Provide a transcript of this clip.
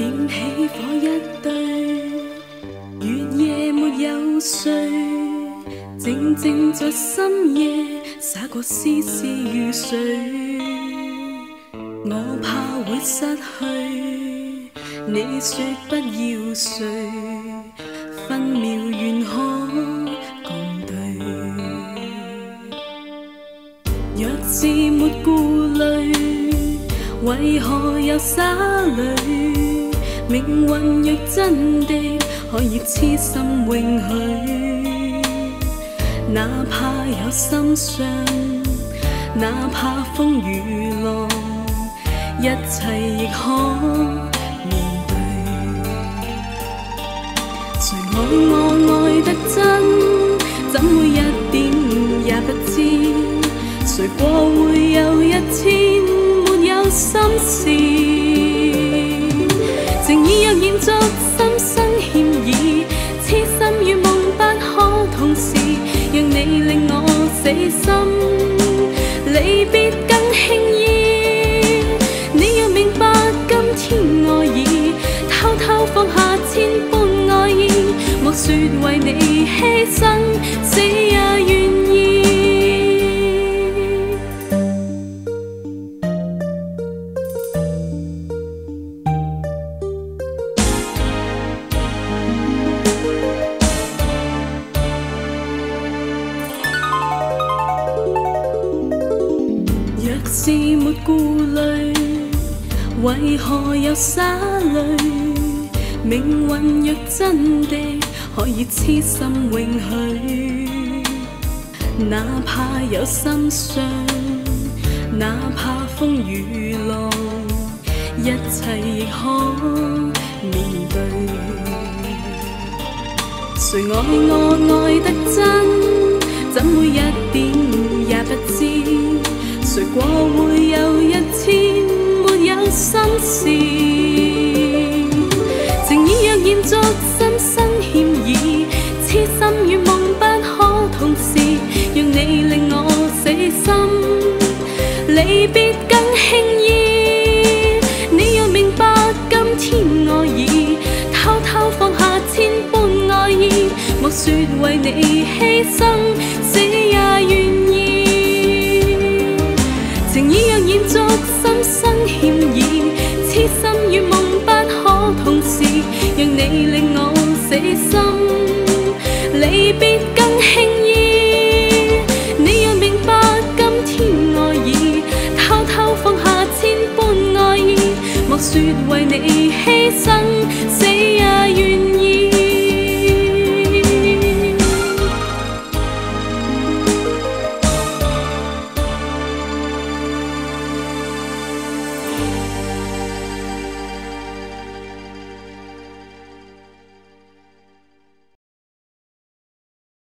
点起火一对，月夜没有睡，静静在深夜洒过丝丝雨水。我怕会失去，你说不要睡，分秒愿可共对。若是没顾虑，为何又洒泪？命运若真的可以痴心永许，哪怕有心伤，哪怕风雨浪，一切亦可面对。谁爱我爱得真，怎会一点也不知？谁过会有一天没有心事？令我死心，离别更轻易。你要明白，今天我已偷偷放下千般爱意，莫说为你牺牲，是没顾虑，为何又洒泪？命运若真的可以痴心永许，哪怕有心伤，哪怕风雨浪，一切亦可面对。谁爱我爱得真，怎会一点心生歉意，痴心与梦不可同时，让你令我死心，离别更轻易。你要明白，今天我已偷偷放下千般爱意，莫说为你牺牲，死也愿意。情意若延续，心生歉为你牺牲，死也愿意。